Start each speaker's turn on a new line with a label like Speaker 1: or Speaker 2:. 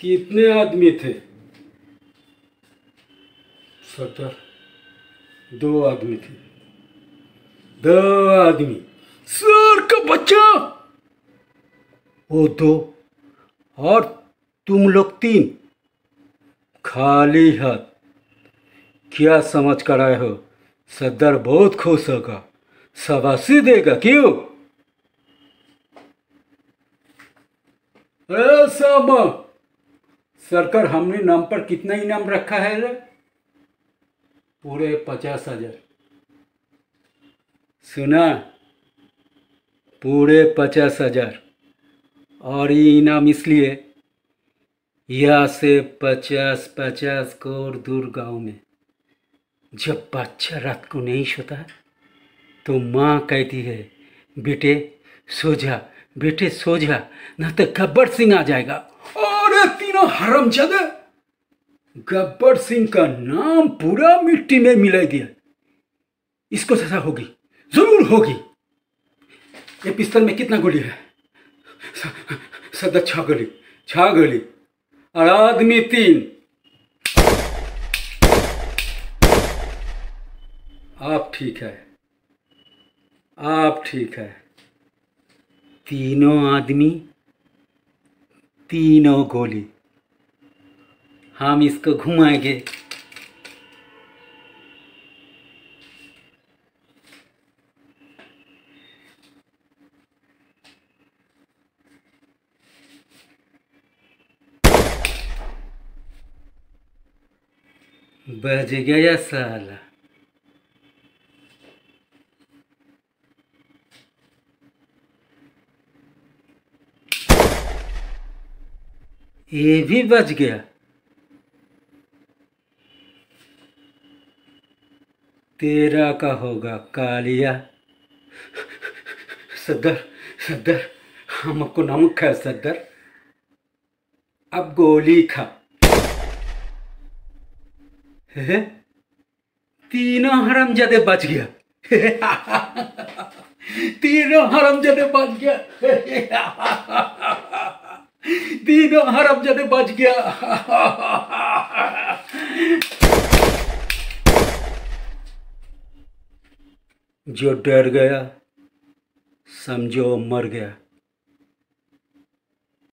Speaker 1: कितने आदमी थे। सत्तर, दो आदमी थे। दो आदमी। सर का बच्चा। वो दो और तुम लोग तीन। खाली हाथ। क्या समझ कर आए हो? सदर बहुत खुश होगा। शाबाशी देगा, क्यों? अरे सामा। सरकार हमने नाम पर कितना इनाम रखा है रे? पूरे पचास हज़ार। सुना? पूरे पचास हज़ार। और ये इनाम इसलिए, यहाँ से पचास पचास करोड़ दूर गाँव में, जब बच्चा रात को नहीं सोता तो माँ कहती है, बेटे, सो जा, बेटे, सो जा, ना तो गब्बर सिंह आ जाएगा। अरे तीनों हरामजादा गब्बर सिंह का नाम पूरा मिट्टी में मिला दिया। इसको सजा होगी, ज़रूर होगी। ये पिस्तल में कितना गोली है? सदा छह गोली छह गोली। और आदमी तीन। आप ठीक है। आप ठीक है। तीनों आदमी तीनों गोली। हम इसको घुमाएँगे। बज गया साला। ये भी बच गया। तेरा का होगा कालिया। सदर सदर हमको नमक है सदर। अब गोली खा। है? तीनों हरामजादे बच गया। तीनों हरामजादे बच गया। तीनों हरामजादे बच गया। जो डर गया समझो मर गया।